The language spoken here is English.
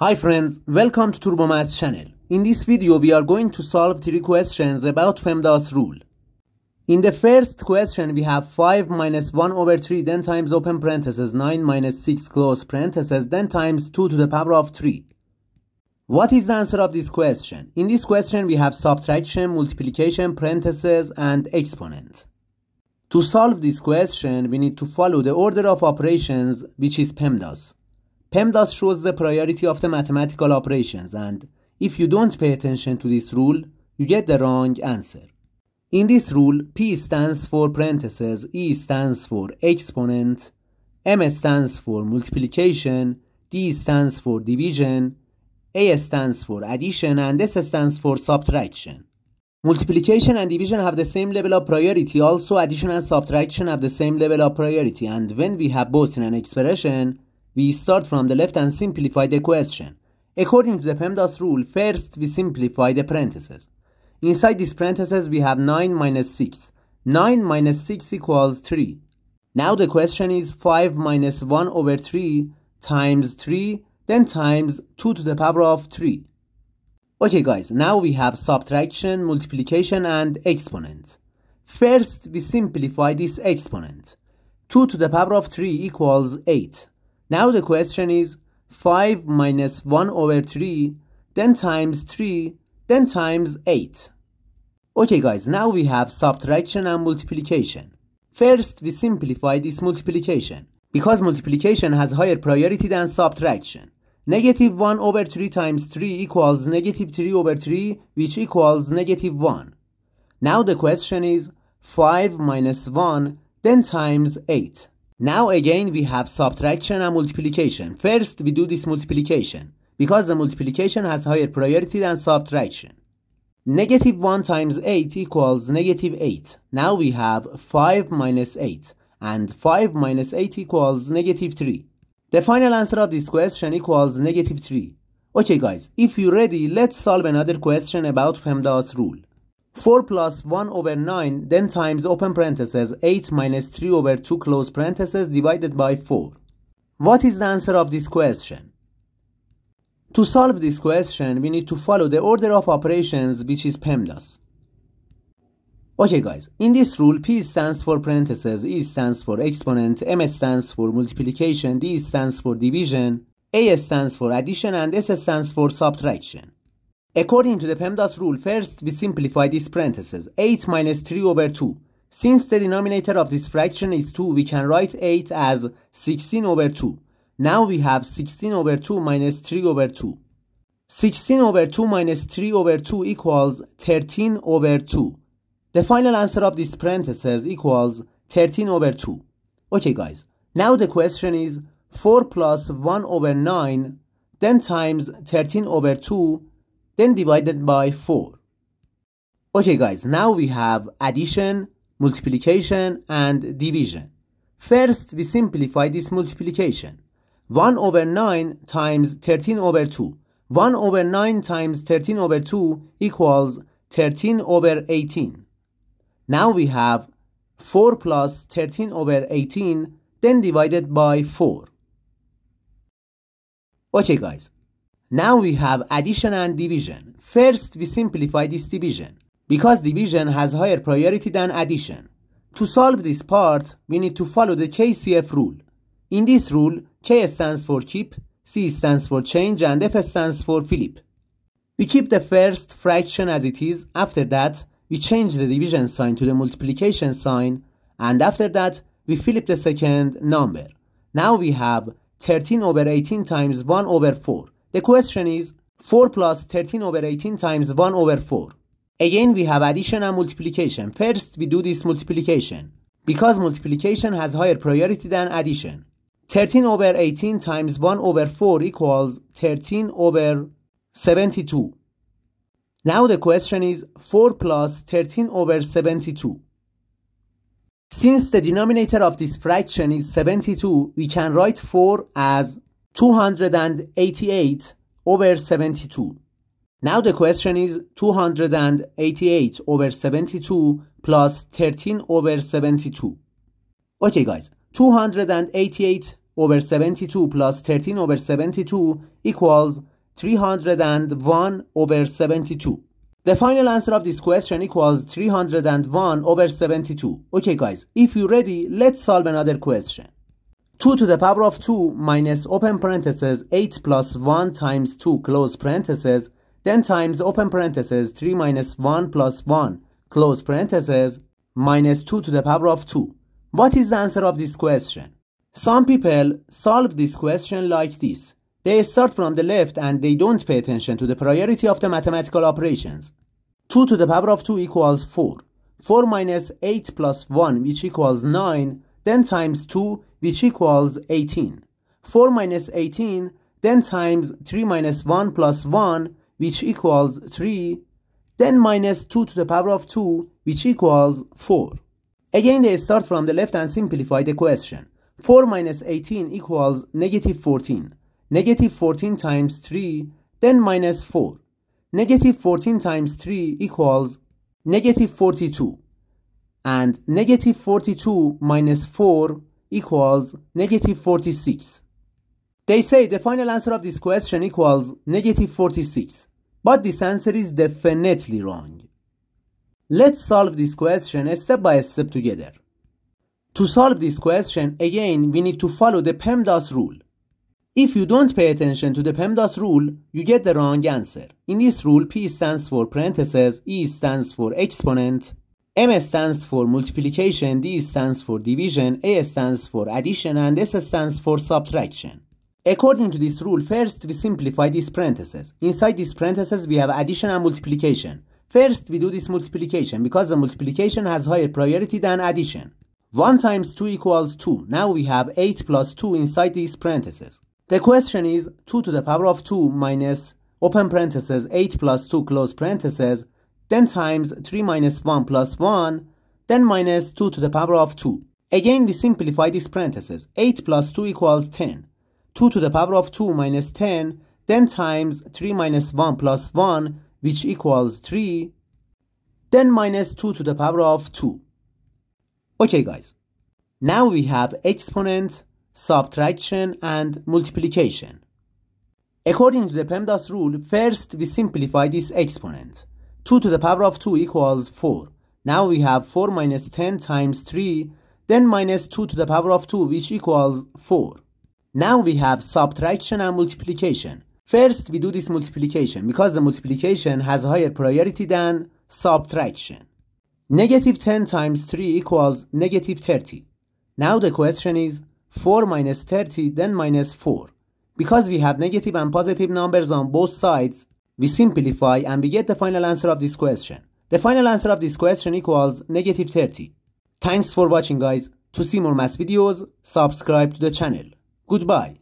Hi friends, welcome to TurboMaths channel. In this video we are going to solve three questions about PEMDAS rule. In the first question we have 5 minus 1 over 3 then times open parentheses 9 minus 6 close parentheses then times 2 to the power of 3. What is the answer of this question? In this question we have subtraction, multiplication, parentheses and exponent. To solve this question we need to follow the order of operations which is PEMDAS. PEMDAS shows the priority of the mathematical operations and if you don't pay attention to this rule, you get the wrong answer. In this rule, P stands for parentheses, E stands for exponent, M stands for multiplication, D stands for division, A stands for addition, and S stands for subtraction. Multiplication and division have the same level of priority, also addition and subtraction have the same level of priority, and when we have both in an expression, we start from the left and simplify the question. According to the PEMDAS rule, first we simplify the parentheses. Inside these parentheses we have 9 minus 6. 9 minus 6 equals 3. Now the question is 5 minus 1 over 3 times 3 then times 2 to the power of 3. Okay guys, now we have subtraction, multiplication and exponent. First we simplify this exponent. 2 to the power of 3 equals 8. Now the question is 5 minus 1 over 3, then times 3, then times 8. Okay guys, now we have subtraction and multiplication. First, we simplify this multiplication. Because multiplication has higher priority than subtraction. Negative 1 over 3 times 3 equals negative 3 over 3, which equals negative 1. Now the question is 5 minus 1, then times 8. Now again we have subtraction and multiplication. First we do this multiplication because the multiplication has higher priority than subtraction. Negative 1 times 8 equals negative 8. Now we have 5 minus 8 and 5 minus 8 equals negative 3. The final answer of this question equals negative 3. Okay guys, if you're ready, let's solve another question about PEMDAS rule. 4 plus 1 over 9 then times open parentheses 8 minus 3 over 2 close parentheses divided by 4. What is the answer of this question? To solve this question, we need to follow the order of operations which is PEMDAS. Okay guys, in this rule, P stands for parentheses, E stands for exponent, M stands for multiplication, D stands for division, A stands for addition, and S stands for subtraction. According to the PEMDAS rule, first we simplify these parentheses. 8 minus 3 over 2. Since the denominator of this fraction is 2, we can write 8 as 16 over 2. Now we have 16 over 2 minus 3 over 2. 16 over 2 minus 3 over 2 equals 13 over 2. The final answer of this parentheses equals 13 over 2. Okay guys, now the question is 4 plus 1 over 9 then times 13 over 2 then divided by 4. Okay guys, now we have addition, multiplication and division. First, we simplify this multiplication. 1 over 9 times 13 over 2. 1 over 9 times 13 over 2 equals 13 over 18. Now we have 4 plus 13 over 18 then divided by 4. Okay guys, now we have addition and division. First, we simplify this division. Because division has higher priority than addition. To solve this part, we need to follow the KCF rule. In this rule, K stands for keep, C stands for change, and F stands for flip. We keep the first fraction as it is. After that, we change the division sign to the multiplication sign. And after that, we flip the second number. Now we have 13 over 18 times 1 over 4. The question is 4 plus 13 over 18 times 1 over 4. Again, we have addition and multiplication. First, we do this multiplication. Because multiplication has higher priority than addition. 13 over 18 times 1 over 4 equals 13 over 72. Now the question is 4 plus 13 over 72. Since the denominator of this fraction is 72, we can write 4 as 288 over 72. Now the question is 288 over 72 plus 13 over 72. Okay guys, 288 over 72 plus 13 over 72 equals 301 over 72. The final answer of this question equals 301 over 72. Okay guys, if you're ready, let's solve another question. 2 to the power of 2 minus open parentheses 8 plus 1 times 2 close parentheses then times open parentheses 3 minus 1 plus 1 close parentheses minus 2 to the power of 2. What is the answer of this question? Some people solve this question like this. They start from the left and they don't pay attention to the priority of the mathematical operations. 2 to the power of 2 equals 4. 4 minus 8 plus 1 which equals 9 then times 2 which equals 18. 4 minus 18 then times 3 minus 1 plus 1 which equals 3 then minus 2 to the power of 2 which equals 4. Again they start from the left and simplify the question. 4 minus 18 equals negative 14. Negative 14 times 3 then minus 4. Negative 14 times 3 equals negative 42 and negative 42 minus 4 equals negative 46. They say the final answer of this question equals negative 46, but this answer is definitely wrong. Let's solve this question step by step together. To solve this question, again, we need to follow the PEMDAS rule. If you don't pay attention to the PEMDAS rule, you get the wrong answer. In this rule, P stands for parentheses, E stands for exponent, M stands for multiplication, D stands for division, A stands for addition, and S stands for subtraction. According to this rule, first we simplify these parentheses. Inside these parentheses, we have addition and multiplication. First, we do this multiplication because the multiplication has higher priority than addition. 1 times 2 equals 2. Now we have 8 plus 2 inside these parentheses. The question is 2 to the power of 2 minus open parentheses 8 plus 2 close parentheses then times 3 minus 1 plus 1, then minus 2 to the power of 2. Again, we simplify these parentheses. 8 plus 2 equals 10. 2 to the power of 2 minus 10, then times 3 minus 1 plus 1, which equals 3, then minus 2 to the power of 2. Okay, guys. Now we have exponent, subtraction, and multiplication. According to the PEMDAS rule, first we simplify this exponent. 2 to the power of 2 equals 4. Now we have 4 minus 10 times 3, then minus 2 to the power of 2, which equals 4. Now we have subtraction and multiplication. First, we do this multiplication because the multiplication has higher priority than subtraction. Negative 10 times 3 equals negative 30. Now the question is 4 minus 30, then minus 4. Because we have negative and positive numbers on both sides, we simplify and we get the final answer of this question. The final answer of this question equals negative 30. Thanks for watching guys. To see more math videos, subscribe to the channel. Goodbye.